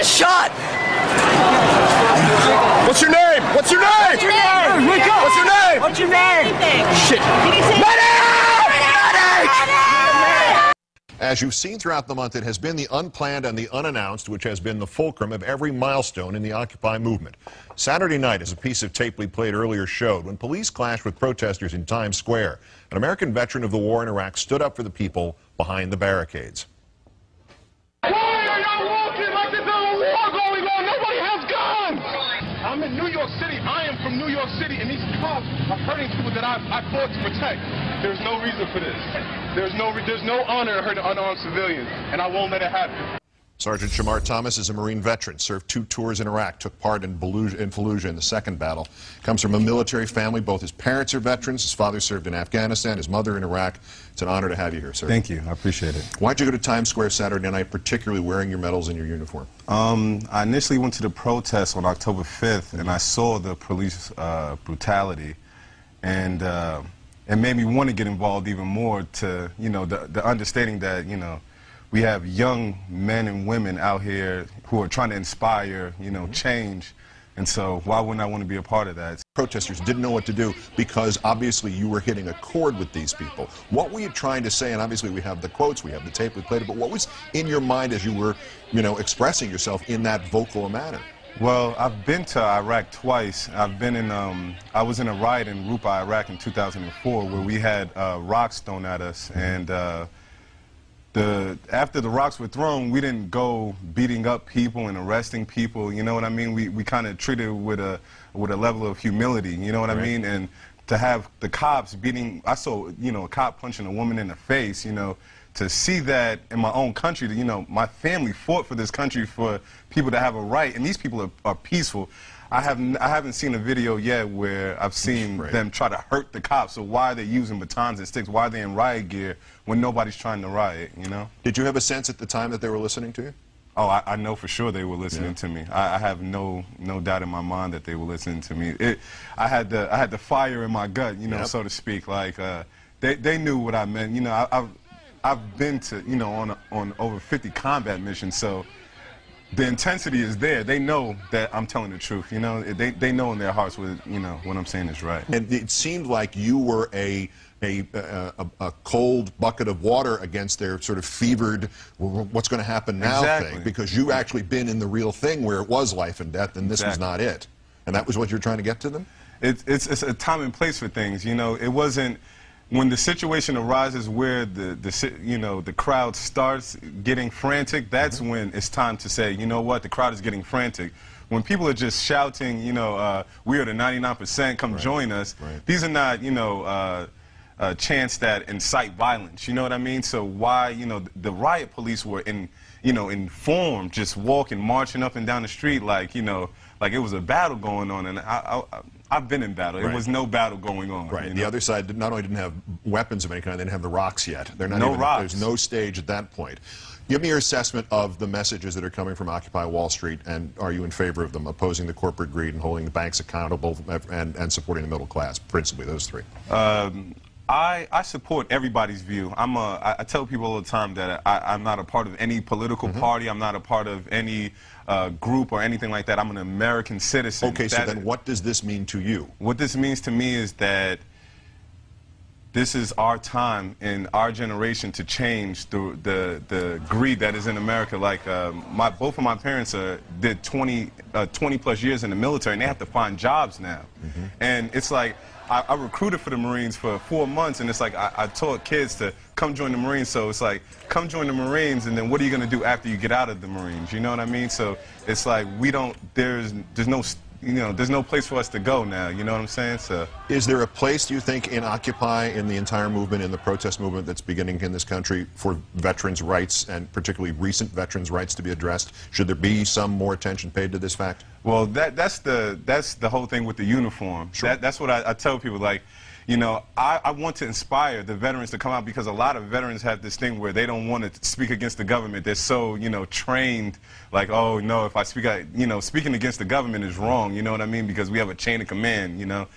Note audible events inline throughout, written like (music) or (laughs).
What happened? You got hit. He got shot. What's your name? What's your name? What's your name? Wake up. What's your name? What's your name? Shit. As you've seen throughout the month, it has been the unplanned and the unannounced which has been the fulcrum of every milestone in the Occupy movement. Saturday night, as a piece of tape we played earlier showed, when police clashed with protesters in Times Square, an American veteran of the war in Iraq stood up for the people behind the barricades. Why are y'all walking like there's a war going on? Nobody has guns. I'm in New York City. I am from New York City, and these cops are hurting people that I, I fought to protect. There's no reason for this. There's no, there's no honor in hurting unarmed civilians, and I won't let it happen. Sergeant Shamar Thomas is a Marine veteran, served two tours in Iraq, took part in, Fallujah, in Fallujah in the second battle. Comes from a military family. Both his parents are veterans. His father served in Afghanistan, his mother in Iraq. It's an honor to have you here, sir. Thank you. I appreciate it. Why'd you go to Times Square Saturday night, particularly wearing your medals and your uniform? Um, I initially went to the protest on October 5th, and I saw the police uh, brutality, and uh, it made me want to get involved even more. To you know, the, the understanding that you know, we have young men and women out here who are trying to inspire you know change, and so why wouldn't I want to be a part of that? protesters didn't know what to do because obviously you were hitting a chord with these people. What were you trying to say? And obviously we have the quotes, we have the tape, we played it, but what was in your mind as you were, you know, expressing yourself in that vocal manner? Well, I've been to Iraq twice. I've been in, um, I was in a riot in Rupa, Iraq in 2004 where we had uh, rocks thrown at us. And uh, the, after the rocks were thrown, we didn't go beating up people and arresting people. You know what I mean? We, we kind of treated it with a, with a level of humility. You know what I mean? And to have the cops beating, I saw, you know, a cop punching a woman in the face, you know, to see that in my own country, that, you know, my family fought for this country for people to have a right, and these people are, are peaceful. I haven't, I haven't seen a video yet where I've seen Right. them try to hurt the cops. So why are they using batons and sticks? Why are they in riot gear when nobody's trying to riot, you know? Did you have a sense at the time that they were listening to you? Oh, I, I know for sure they were listening Yeah. to me. I, I have no no doubt in my mind that they were listening to me. It, I had the I had the fire in my gut, you know, Yep. so to speak. Like uh, they they knew what I meant. You know, I, I've I've been to you know on on over 50 combat missions, so the intensity is there. They know that I'm telling the truth. You know, they they know in their hearts what you know what I'm saying is right. And it seemed like you were a a, a, a cold bucket of water against their sort of fevered what's going to happen now Exactly. thing because you actually been in the real thing where it was life and death and this was not it and that was what you're trying to get to them It's, it's, it's a time and place for things. You know, it wasn't when the situation arises where the, the you know the crowd starts getting frantic. That's Mm-hmm. when it's time to say, you know what, the crowd is getting frantic. When people are just shouting, you know, uh, we are the 99%, come join us. Right. These are not, you know. Uh, uh, chants that incite violence. You know what I mean? So why, you know, the riot police were in, you know, in form, just walking, marching up and down the street like, you know, like it was a battle going on. And I, I, I've been in battle. Right. It was no battle going on. right you the other side not only didn't have weapons of any kind they didn't have the rocks yet they're not No even, rocks. there's no stage at that point give me your assessment of the messages that are coming from occupy wall street and are you in favor of them opposing the corporate greed and holding the banks accountable and, and supporting the middle class principally those three Um, I, I support everybody's view. I'm a, I, I tell people all the time that I, I'm not a part of any political Mm-hmm. party. I'm not a part of any uh, group or anything like that. I'm an American citizen. okay so then what does this mean to you What this means to me is that this is our time in our generation to change the the, the greed that is in America. Like um, my both of my parents uh, did 20 uh, 20 plus years in the military, and they have to find jobs now. And it's like I, I recruited for the Marines for four months, and it's like I, I taught kids to come join the Marines. So it's like come join the Marines, and then what are you going to do after you get out of the Marines? You know what I mean? So it's like we don't. There's there's no you know there's no place for us to go now. You know what I'm saying? So. Is there a place, you think, in Occupy, in the entire movement, in the protest movement that's beginning in this country for veterans' rights and particularly recent veterans' rights to be addressed? Should there be some more attention paid to this fact? Well, that that's the that's the whole thing with the uniform. Sure. That, that's what I, I tell people. Like, you know, I, I want to inspire the veterans to come out because a lot of veterans have this thing where they don't want to speak against the government. They're so you know trained. Like, oh no, if I speak, out, you know, speaking against the government is wrong. You know what I mean? Because we have a chain of command. You know.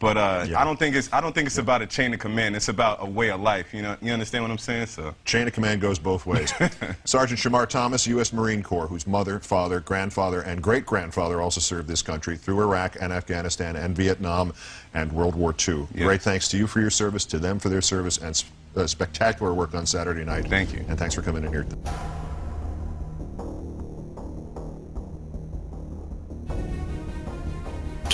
But uh, Yeah. I don't think it's I don't think it's about a chain of command. It's about a way of life. You know, you understand what I'm saying? So Chain of command goes both ways. (laughs) Sergeant Shamar Thomas, U.S. Marine Corps, whose mother, father, grandfather, and great-grandfather also served this country through Iraq and Afghanistan and Vietnam and World War II. Great thanks to you for your service, to them for their service, and uh, spectacular work on Saturday night. Thank you. And thanks for coming in here.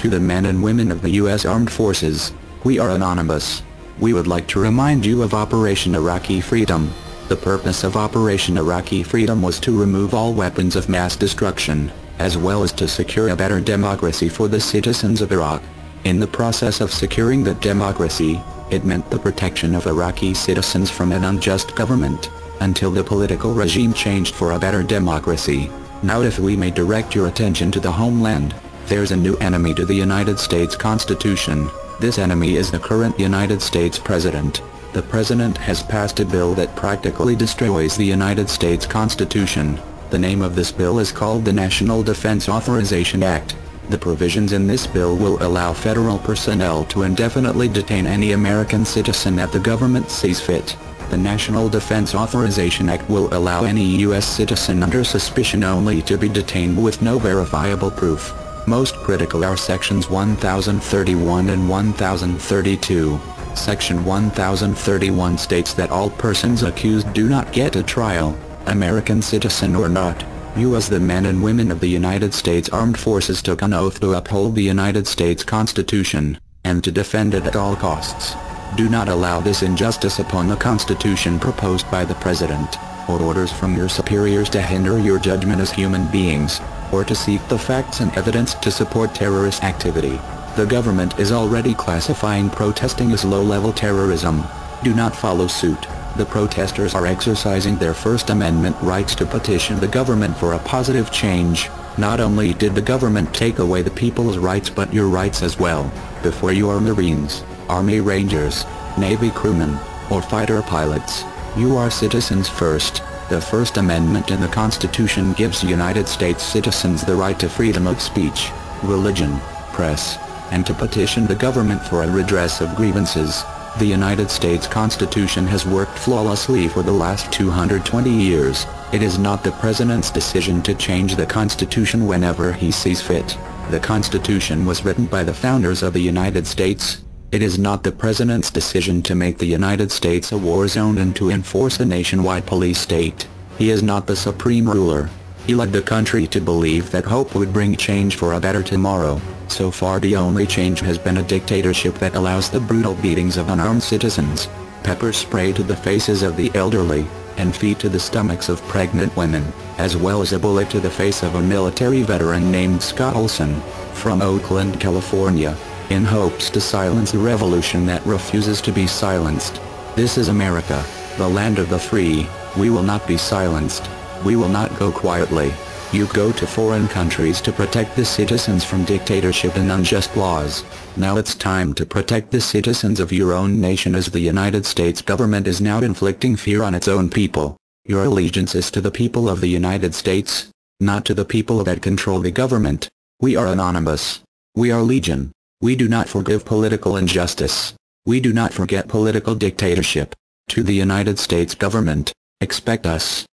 To the men and women of the U.S. Armed Forces, we are anonymous. We would like to remind you of Operation Iraqi Freedom. The purpose of Operation Iraqi Freedom was to remove all weapons of mass destruction, as well as to secure a better democracy for the citizens of Iraq. In the process of securing that democracy, it meant the protection of Iraqi citizens from an unjust government, until the political regime changed for a better democracy. Now if we may direct your attention to the homeland, there's a new enemy to the United States Constitution. This enemy is the current United States President. The President has passed a bill that practically destroys the United States Constitution. The name of this bill is called the National Defense Authorization Act. The provisions in this bill will allow federal personnel to indefinitely detain any American citizen that the government sees fit. The National Defense Authorization Act will allow any U.S. citizen under suspicion only to be detained with no verifiable proof. Most critical are sections 1031 and 1032. Section 1031 states that all persons accused do not get a trial, American citizen or not. You as the men and women of the United States Armed Forces took an oath to uphold the United States Constitution, and to defend it at all costs. Do not allow this injustice upon the Constitution proposed by the President, or orders from your superiors to hinder your judgment as human beings, or to seek the facts and evidence to support terrorist activity. The government is already classifying protesting as low-level terrorism. Do not follow suit. The protesters are exercising their First Amendment rights to petition the government for a positive change. Not only did the government take away the people's rights but your rights as well. Before you are Marines, Army Rangers, Navy crewmen, or fighter pilots, you are citizens first. The First Amendment in the Constitution gives United States citizens the right to freedom of speech, religion, press, and to petition the government for a redress of grievances. The United States Constitution has worked flawlessly for the last 220 years. It is not the President's decision to change the Constitution whenever he sees fit. The Constitution was written by the founders of the United States. It is not the President's decision to make the United States a war zone and to enforce a nationwide police state. He is not the supreme ruler. He led the country to believe that hope would bring change for a better tomorrow. So far the only change has been a dictatorship that allows the brutal beatings of unarmed citizens, pepper spray to the faces of the elderly, and feet to the stomachs of pregnant women, as well as a bullet to the face of a military veteran named Scott Olsen, from Oakland, California, in hopes to silence a revolution that refuses to be silenced. This is America, the land of the free, we will not be silenced, we will not go quietly. You go to foreign countries to protect the citizens from dictatorship and unjust laws. Now it's time to protect the citizens of your own nation as the United States government is now inflicting fear on its own people. Your allegiance is to the people of the United States, not to the people that control the government. We are anonymous. We are legion. We do not forgive political injustice. We do not forget political dictatorship. To the United States government, expect us.